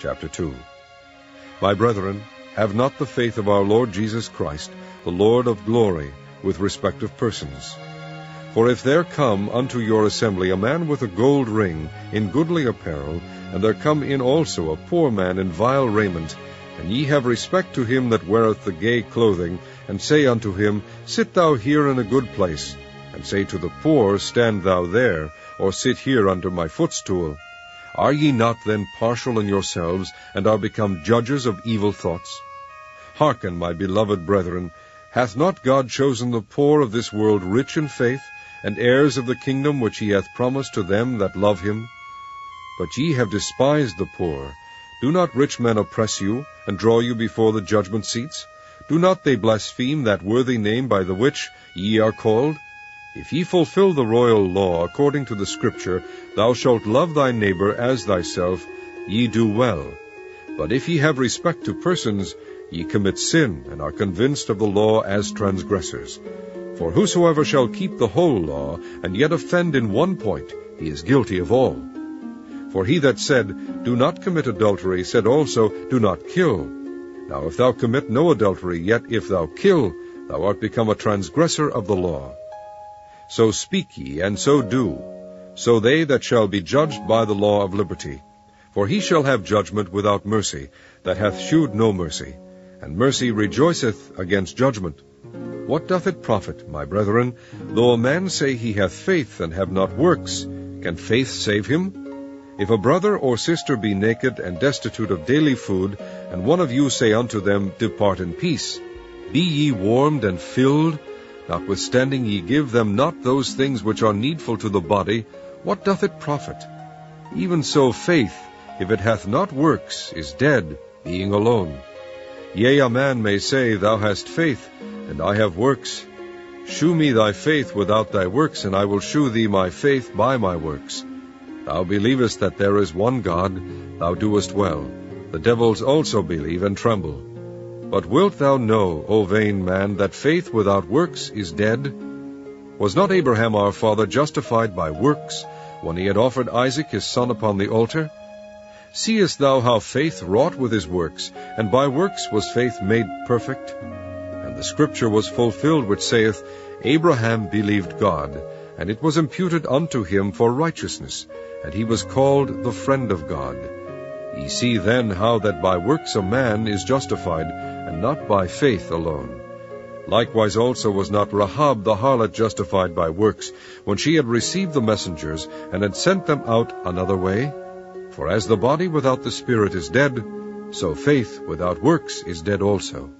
Chapter 2 My brethren, have not the faith of our Lord Jesus Christ, the Lord of glory, with respect of persons. For if there come unto your assembly a man with a gold ring, in goodly apparel, and there come in also a poor man in vile raiment, and ye have respect to him that weareth the gay clothing, and say unto him, Sit thou here in a good place, and say to the poor, Stand thou there, or sit here under my footstool, are ye not then partial in yourselves, and are become judges of evil thoughts? Hearken, my beloved brethren, hath not God chosen the poor of this world rich in faith, and heirs of the kingdom which he hath promised to them that love him. But ye have despised the poor. Do not rich men oppress you, and draw you before the judgment seats? Do not they blaspheme that worthy name by the which ye are called? If ye fulfill the royal law according to the Scripture, Thou shalt love thy neighbor as thyself, ye do well. But if ye have respect to persons, ye commit sin, and are convinced of the law as transgressors. For whosoever shall keep the whole law, and yet offend in one point, he is guilty of all. For he that said, Do not commit adultery, said also, Do not kill. Now if thou commit no adultery, yet if thou kill, thou art become a transgressor of the law. So speak ye, and so do. So they that shall be judged by the law of liberty. For he shall have judgment without mercy, that hath shewed no mercy. And mercy rejoiceth against judgment. What doth it profit, my brethren, though a man say he hath faith and have not works? Can faith save him? If a brother or sister be naked and destitute of daily food, and one of you say unto them, Depart in peace, be ye warmed and filled, notwithstanding ye give them not those things which are needful to the body, what doth it profit? Even so faith, if it hath not works, is dead, being alone. Yea, a man may say, Thou hast faith, and I have works. Shew me thy faith without thy works, and I will shew thee my faith by my works. Thou believest that there is one God, thou doest well. The devils also believe and tremble. But wilt thou know, O vain man, that faith without works is dead? Was not Abraham our father justified by works, when he had offered Isaac his son upon the altar? Seest thou how faith wrought with his works, and by works was faith made perfect? And the scripture was fulfilled which saith, Abraham believed God, and it was imputed unto him for righteousness, and he was called the friend of God. Ye see then how that by works a man is justified, not by faith alone. Likewise also was not Rahab the harlot justified by works, when she had received the messengers, and had sent them out another way? For as the body without the spirit is dead, so faith without works is dead also.